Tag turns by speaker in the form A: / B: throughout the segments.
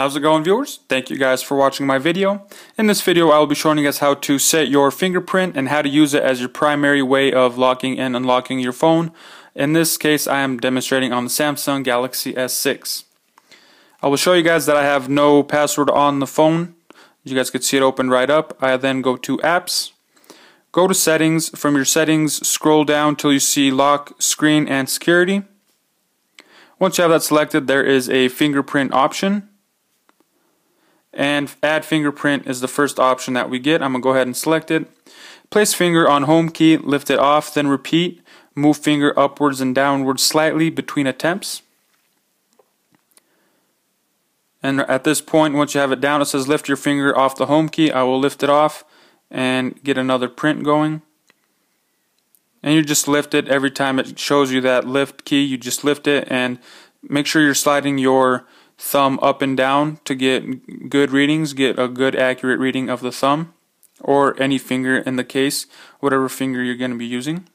A: How's it going viewers? Thank you guys for watching my video. In this video I will be showing you guys how to set your fingerprint and how to use it as your primary way of locking and unlocking your phone. In this case I am demonstrating on the Samsung Galaxy S6. I will show you guys that I have no password on the phone. You guys can see it open right up. I then go to apps, go to settings. From your settings scroll down till you see lock, screen and security. Once you have that selected there is a fingerprint option and add fingerprint is the first option that we get. I'm going to go ahead and select it. Place finger on home key, lift it off, then repeat. Move finger upwards and downwards slightly between attempts. And at this point, once you have it down, it says lift your finger off the home key. I will lift it off and get another print going. And you just lift it every time it shows you that lift key. You just lift it and make sure you're sliding your thumb up and down to get good readings, get a good accurate reading of the thumb or any finger in the case, whatever finger you're going to be using.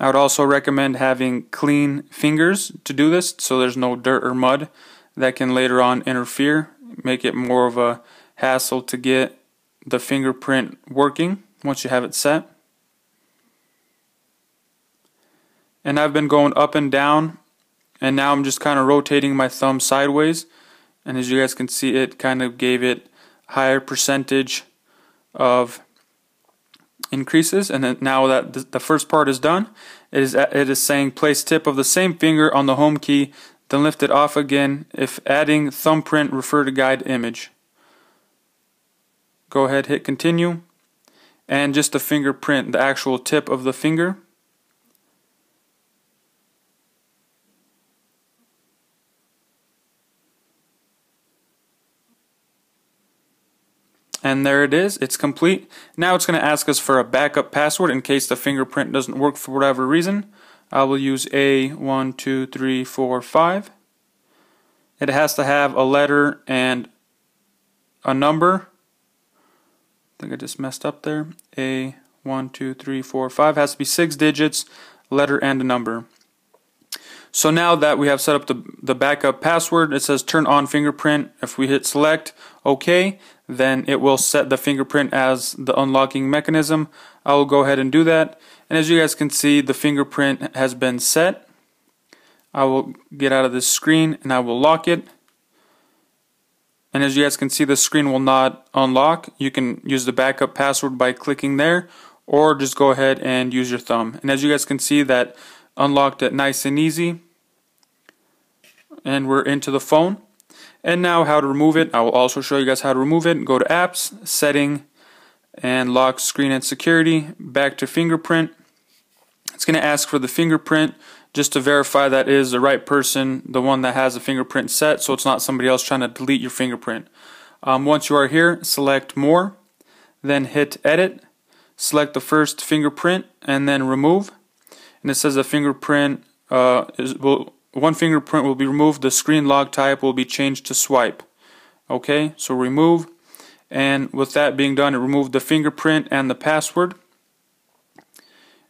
A: I would also recommend having clean fingers to do this so there's no dirt or mud that can later on interfere, make it more of a hassle to get the fingerprint working once you have it set. And I've been going up and down and now I'm just kind of rotating my thumb sideways. And as you guys can see it kind of gave it higher percentage of increases. And then now that the first part is done it is it is saying place tip of the same finger on the home key then lift it off again. If adding thumbprint refer to guide image. Go ahead hit continue. And just the fingerprint the actual tip of the finger And there it is, it's complete. Now it's going to ask us for a backup password in case the fingerprint doesn't work for whatever reason. I will use A1234. It has to have a letter and a number. I think I just messed up there. A1234 has to be six digits, letter and a number. So now that we have set up the, the backup password, it says turn on fingerprint. If we hit select, OK, then it will set the fingerprint as the unlocking mechanism. I will go ahead and do that. And as you guys can see, the fingerprint has been set. I will get out of this screen and I will lock it. And as you guys can see, the screen will not unlock. You can use the backup password by clicking there or just go ahead and use your thumb. And as you guys can see that unlocked it nice and easy. And we're into the phone. And now how to remove it. I will also show you guys how to remove it. Go to apps, setting, and lock screen and security. Back to fingerprint. It's going to ask for the fingerprint just to verify that is the right person, the one that has the fingerprint set, so it's not somebody else trying to delete your fingerprint. Um, once you are here, select more, then hit edit, select the first fingerprint, and then remove and it says the fingerprint uh, is will one fingerprint will be removed. The screen lock type will be changed to swipe. Okay, so remove, and with that being done, it removed the fingerprint and the password.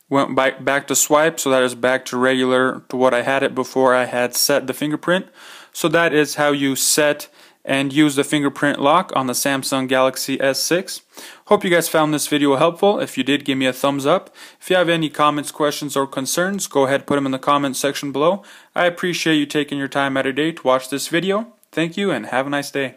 A: Went back back to swipe, so that is back to regular to what I had it before I had set the fingerprint. So that is how you set and use the fingerprint lock on the Samsung Galaxy S6. Hope you guys found this video helpful. If you did, give me a thumbs up. If you have any comments, questions, or concerns, go ahead put them in the comments section below. I appreciate you taking your time out of day to watch this video. Thank you and have a nice day.